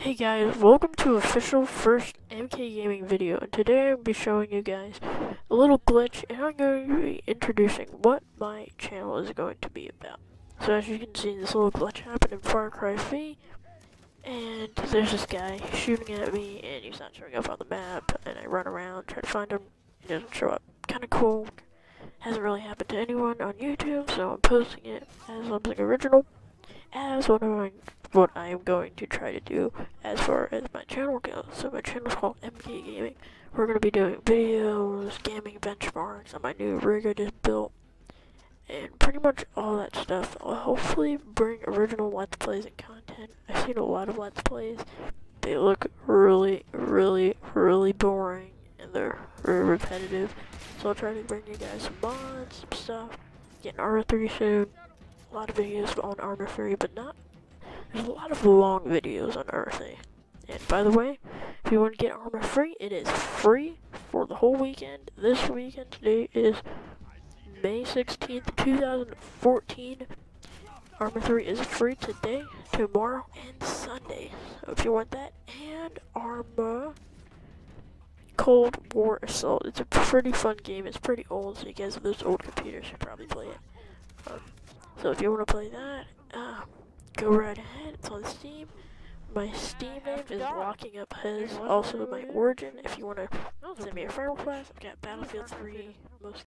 Hey guys, welcome to official first MK Gaming video, and today I'll be showing you guys a little glitch, and I'm going to be introducing what my channel is going to be about. So as you can see, this little glitch happened in Far Cry 3, and there's this guy shooting at me, and he's not showing up on the map, and I run around, try to find him, he doesn't show up. Kinda cool, hasn't really happened to anyone on YouTube, so I'm posting it as something original, as one of my what I am going to try to do as far as my channel goes. So my channel is called MK Gaming. We're going to be doing videos, gaming benchmarks on my new rig I just built, and pretty much all that stuff. I'll hopefully bring original Let's Plays and content. I've seen a lot of Let's Plays. They look really, really, really boring, and they're very repetitive. So I'll try to bring you guys some mods, some stuff. Getting R3 soon. A lot of videos on Arma 3, but not there's a lot of long videos on Earthy. And by the way, if you want to get Arma free, it is free for the whole weekend. This weekend, today is May 16th, 2014. Arma 3 is free today, tomorrow, and Sunday. So if you want that, and Arma Cold War Assault. It's a pretty fun game. It's pretty old, so you guys with those old computers should probably play it. Um, so if you want to play that, uh, go right ahead. It's on Steam. My Steam name is Locking Up His. Also, my origin. If you want to send me a friend request, I've got Battlefield 3, most